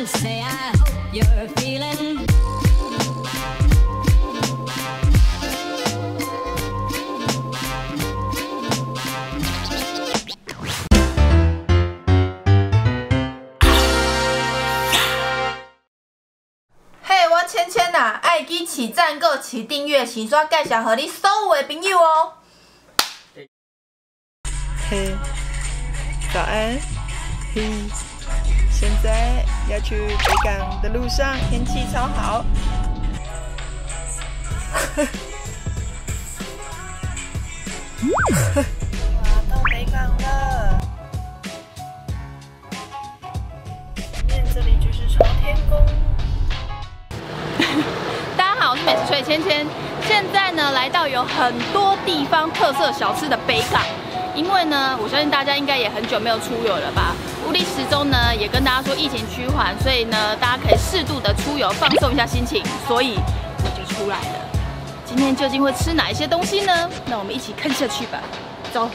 and say I hope you're feeling. Hey，我芊芊呐，爱记起赞、个起订阅、洗刷介绍和你所有的朋友哦。嘿，早安，嘿，现在要去北港的路上，天气超好。哇，到北港了，前面这里就是朝天宫。大家好，我是美食水芊芊。现在呢，来到有很多地方特色小吃的北港，因为呢，我相信大家应该也很久没有出游了吧。乌力时钟呢，也跟大家说疫情趋缓，所以呢，大家可以适度的出游，放松一下心情，所以我就出来了。今天究竟会吃哪一些东西呢？那我们一起看下去吧。走。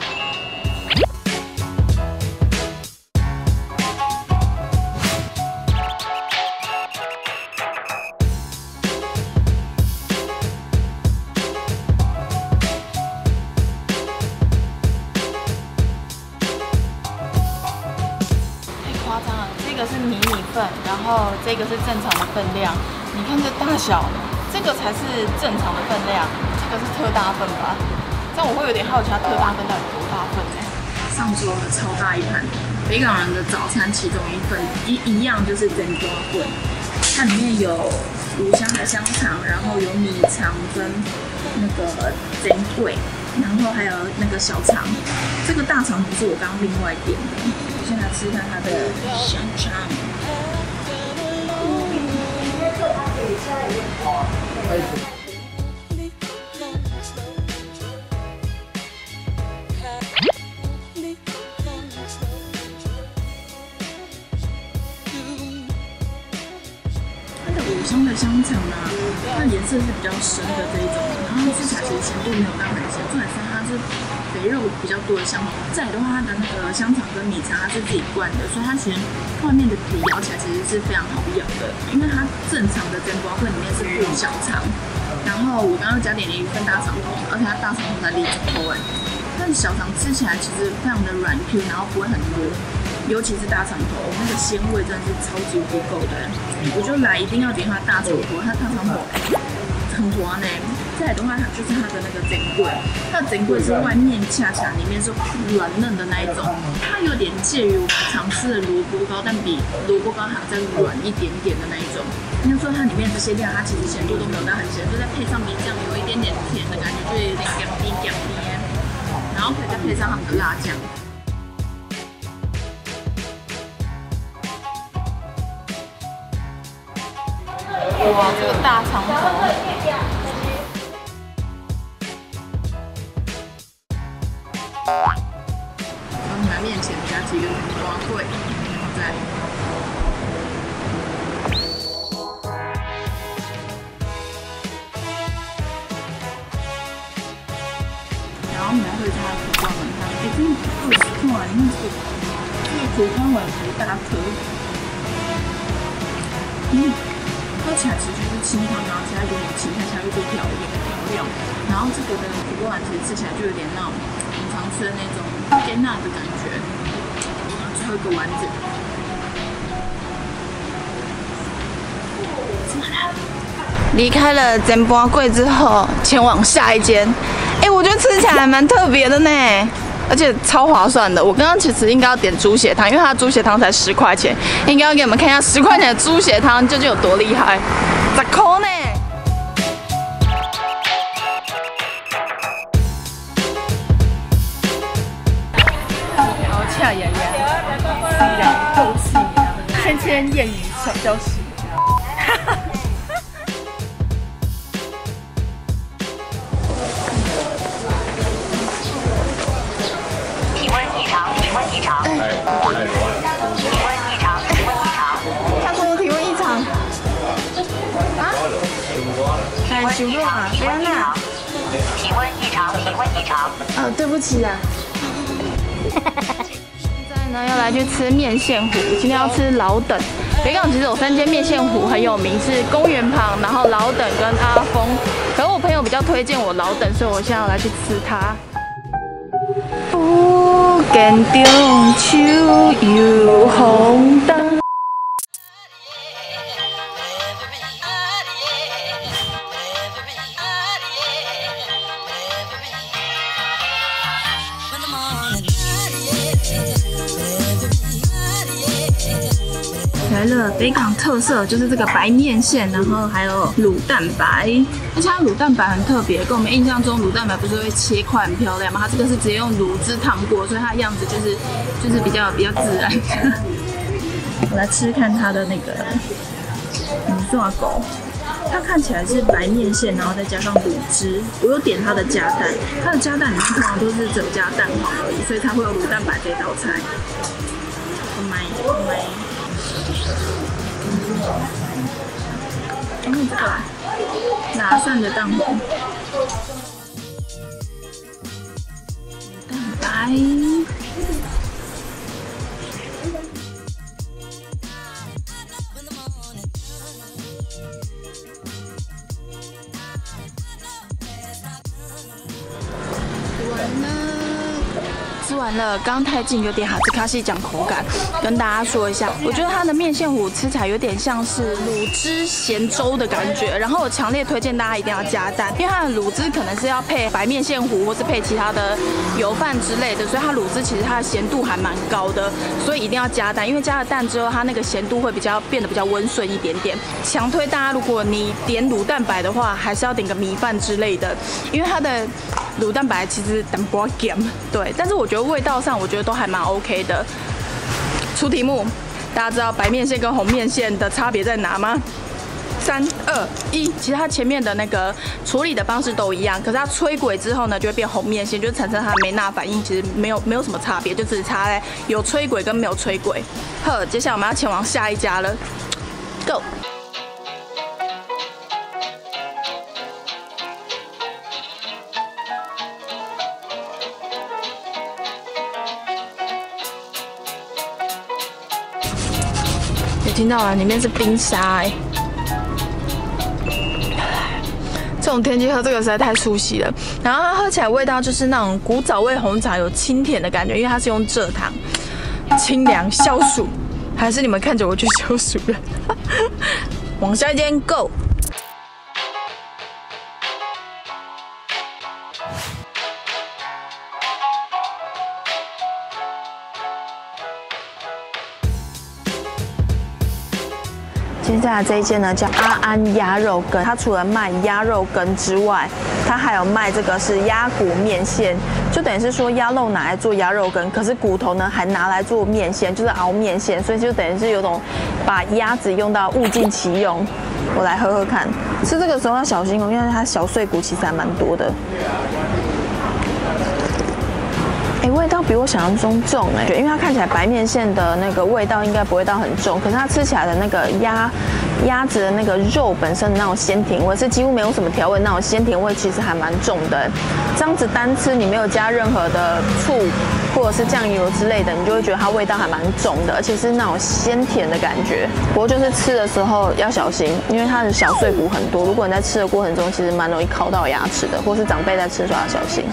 份，然后这个是正常的分量。你看这大小，这个才是正常的分量，这个是特大份吧？这样我会有点好奇，它特大份到底多大份呢？上桌了超大一盘，北港人的早餐其中一份一一样就是蒸瓜棍，它里面有五香的香肠，然后有米肠跟那个蒸桂，然后还有那个小肠。这个大肠不是我刚刚另外点的，我先来吃一下它的香肠。五香的香肠啊，它颜色是比较深的这一种，然后吃起来其实咸度没有到很咸，重点是它是肥肉比较多的香肠。再来的话，它的那个香肠跟米肠它是自己灌的，所以它其实外面的皮咬起来其实是非常好咬的，因为它正常的蒸包会里面是不小肠，然后我刚刚加点了一份大肠头，而且它大肠头才立口哎，但是小肠吃起来其实非常的软 Q，然后不会很多。尤其是大肠头，那个鲜味真的是超级无敌够的。我就来一定要点它大肠头，它大肠头很滑呢。再来的话，它就是它的那个整桂，它的整桂是外面恰恰，里面是软嫩的那一种，它有点介于我们常吃的萝卜糕，但比萝卜糕还要再软一点点的那一种。应该说它里面这些料，它其实咸度都没有到很咸，就再配上米酱，有一点点甜的感觉，就有点干冰干冰，然后可以再配上他们的辣酱。哇，这个大肠头！几个花桂，然后再然后你还会加苦瓜丸汤，哎，真的二十块，你看这个这个苦瓜丸多大颗？嗯。喝起来其实就是清汤，然后加一点点芹菜下去做调味调料，然后这个的苦瓜丸其实吃起来就有点那种平常吃的那种甜辣的感觉。最后一个丸子，离开了珍波柜之后，前往下一间。哎，我觉得吃起来蛮特别的呢，而且超划算的。我刚刚其实应该要点猪血汤，因为它猪血汤才十块钱，应该要给你们看一下十块钱的猪血汤究竟有多厉害。十块呢？好恰洋洋，西洋够细洋，千千谚语小消息。体温异常，体温异常，体温异常，体温异常。他说体温异常。啊？哎，啊。体温异常，体温异常。啊，对不起啊。那，要来去吃面线糊，今天要吃老等。北港其实有三间面线糊很有名，是公园旁，然后老等跟阿峰。可是我朋友比较推荐我老等，所以我现在要来去吃它。不见中秋有红灯。来了北港特色就是这个白面线，然后还有卤蛋白，而且它卤蛋白很特别，跟我们印象中卤蛋白不是会切块很漂亮吗？它这个是直接用卤汁烫过，所以它的样子就是就是比较比较自然。我来吃看它的那个米刷狗，它看起来是白面线，然后再加上卤汁。我有点它的加蛋，它的加蛋里面通常都是只有加蛋黄而已，所以它会有卤蛋白这道菜。我买，我买。嗯，这个拿蒜的蛋黄，蛋白。完了，刚太近有点哈斯卡西讲口感，跟大家说一下，我觉得它的面线糊吃起来有点像是卤汁咸粥的感觉，然后我强烈推荐大家一定要加蛋，因为它的卤汁可能是要配白面线糊或是配其他的油饭之类的，所以它卤汁其实它的咸度还蛮高的，所以一定要加蛋，因为加了蛋之后，它那个咸度会比较变得比较温顺一点点。强推大家，如果你点卤蛋白的话，还是要点个米饭之类的，因为它的卤蛋白其实淡薄咸，对，但是我觉得味道上我觉得都还蛮 OK 的。出题目，大家知道白面线跟红面线的差别在哪吗？三二一，其实它前面的那个处理的方式都一样，可是它吹滚之后呢，就会变红面线，就产生它的梅纳反应，其实没有没有什么差别，就只是差在有吹滚跟没有吹滚。呵，接下来我们要前往下一家了，Go。听到了，里面是冰沙哎。这种天气喝这个实在太出息了，然后它喝起来味道就是那种古早味红茶，有清甜的感觉，因为它是用蔗糖，清凉消暑。还是你们看着我去消暑了？往下一间 Go。接下来这一间呢叫阿安鸭肉羹，它除了卖鸭肉羹之外，它还有卖这个是鸭骨面线，就等于是说鸭肉拿来做鸭肉羹，可是骨头呢还拿来做面线，就是熬面线，所以就等于是有种把鸭子用到物尽其用。我来喝喝看，吃这个时候要小心哦，因为它小碎骨其实还蛮多的。味道比我想象中重哎，因为它看起来白面线的那个味道应该不会到很重，可是它吃起来的那个鸭鸭子的那个肉本身的那种鲜甜味是几乎没有什么调味，那种鲜甜味其实还蛮重的。这样子单吃你没有加任何的醋或者是酱油之类的，你就会觉得它味道还蛮重的，而且是那种鲜甜的感觉。不过就是吃的时候要小心，因为它的小碎骨很多，如果你在吃的过程中其实蛮容易烤到牙齿的，或是长辈在吃的时候要小心。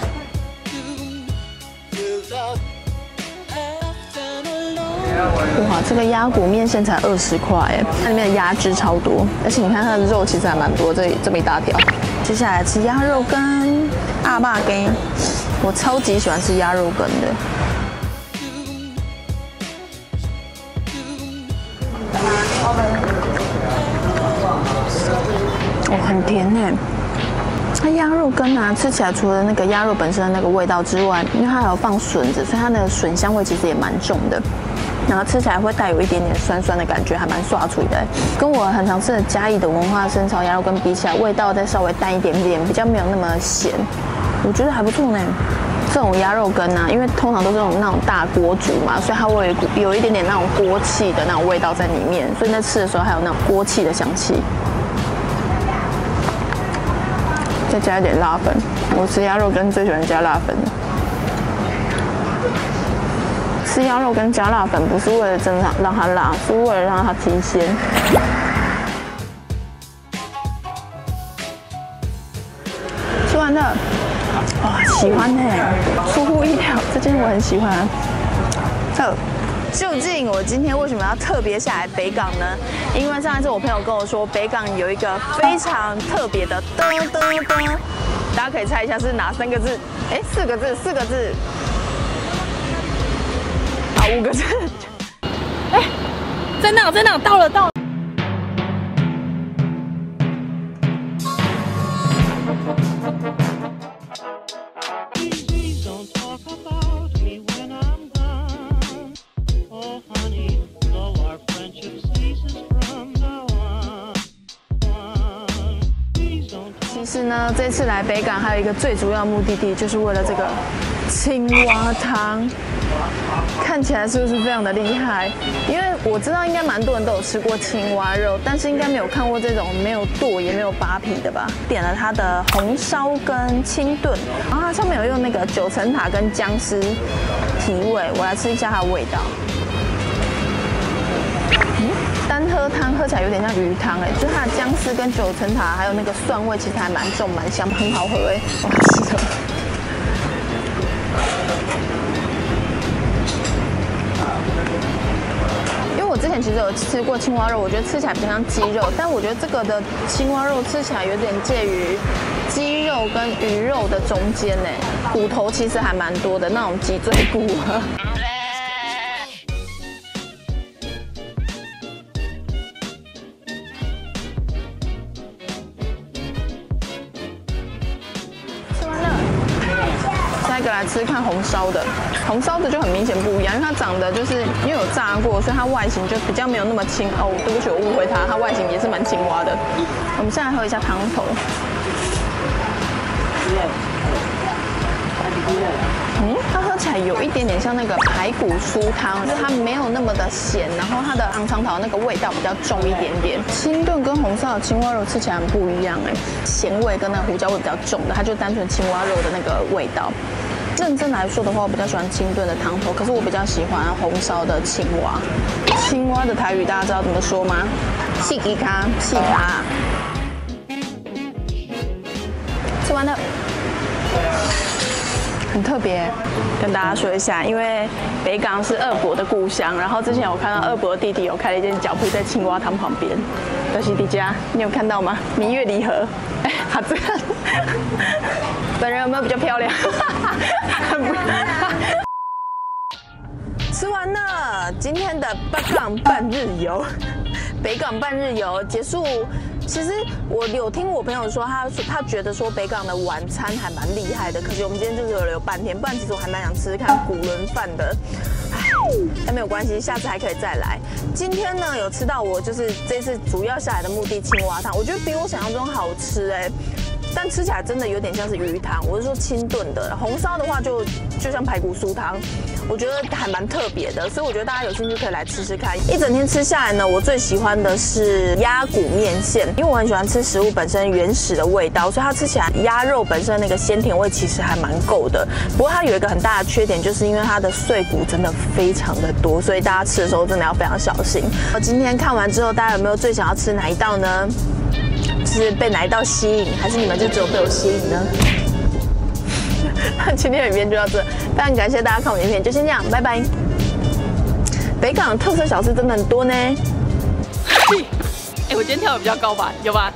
哇，这个鸭骨面线才二十块哎，它里面的鸭汁超多，而且你看它的肉其实还蛮多，这这么一大条。接下来吃鸭肉羹，阿爸羹，我超级喜欢吃鸭肉羹的。哦，很甜哎。它鸭肉羹啊，吃起来除了那个鸭肉本身的那个味道之外，因为它还有放笋子，所以它的笋香味其实也蛮重的。然后吃起来会带有一点点酸酸的感觉，还蛮刷嘴的。跟我很常吃的嘉义的文化生炒鸭肉羹比起来，味道再稍微淡一点点，比较没有那么咸，我觉得还不错呢。这种鸭肉羹啊，因为通常都是那种那种大锅煮嘛，所以它会有一有一点点那种锅气的那种味道在里面，所以在吃的时候还有那种锅气的香气。再加一点辣粉，我吃鸭肉羹最喜欢加辣粉。吃鸭肉跟加辣粉不是为了真的让它辣，是为了让它提鲜。吃完了，哇，喜欢呢，出乎意料，这件我很喜欢。这。究竟我今天为什么要特别下来北港呢？因为上一次我朋友跟我说，北港有一个非常特别的噔噔噔，大家可以猜一下是哪三个字？哎，四个字，四个字。五个字。哎，在那，在那，到了，到了。这次来北港还有一个最主要目的地，就是为了这个青蛙汤。看起来是不是非常的厉害？因为我知道应该蛮多人都有吃过青蛙肉，但是应该没有看过这种没有剁也没有扒皮的吧？点了它的红烧跟清炖，然后它上面有用那个九层塔跟姜丝提味，我来吃一下它的味道。单喝汤喝起来有点像鱼汤哎，就它的姜丝跟九层塔还有那个蒜味其实还蛮重蛮香，很好喝哎，我吃了。之前其实有吃过青蛙肉，我觉得吃起来比较像鸡肉，但我觉得这个的青蛙肉吃起来有点介于鸡肉跟鱼肉的中间呢，骨头其实还蛮多的那种脊椎骨。红烧的，红烧的就很明显不一样，因为它长得就是因为有炸过，所以它外形就比较没有那么青哦。对不起，我误会它，它外形也是蛮青蛙的。我们现在喝一下汤头。嗯，它喝起来有一点点像那个排骨酥汤，就是它没有那么的咸，然后它的昂汤头那个味道比较重一点点。清炖跟红烧的青蛙肉吃起来很不一样哎，咸味跟那个胡椒味比较重的，它就单纯青蛙肉的那个味道。认真来说的话，我比较喜欢清炖的汤头，可是我比较喜欢红烧的青蛙。青蛙的台语大家知道怎么说吗？细吉卡，细卡。吃完了，很特别，跟大家说一下，因为北港是二伯的故乡，然后之前我看到二伯的弟弟有开了一间脚铺在青蛙汤旁边。德西迪家，你有看到吗？明月离合，哎，好这样。本人有没有比较漂亮？吃完了今天的北港半日游，北港半日游结束。其实我有听我朋友说，他说他觉得说北港的晚餐还蛮厉害的。可是我们今天就是留半天，不然其实我还蛮想吃吃看古伦饭的。但没有关系，下次还可以再来。今天呢，有吃到我就是这次主要下来的目的青蛙汤，我觉得比我想象中好吃哎。但吃起来真的有点像是鱼汤，我是说清炖的。红烧的话就就像排骨酥汤，我觉得还蛮特别的，所以我觉得大家有兴趣可以来吃吃看。一整天吃下来呢，我最喜欢的是鸭骨面线，因为我很喜欢吃食物本身原始的味道，所以它吃起来鸭肉本身那个鲜甜味其实还蛮够的。不过它有一个很大的缺点，就是因为它的碎骨真的非常的多，所以大家吃的时候真的要非常小心。我今天看完之后，大家有没有最想要吃哪一道呢？是被哪一道吸引，还是你们就只有被我吸引呢？今天影片就到这，非常感谢大家看我影片，就先这样，拜拜。北港特色小吃真的很多呢。哎，我今天跳的比较高吧？有吧？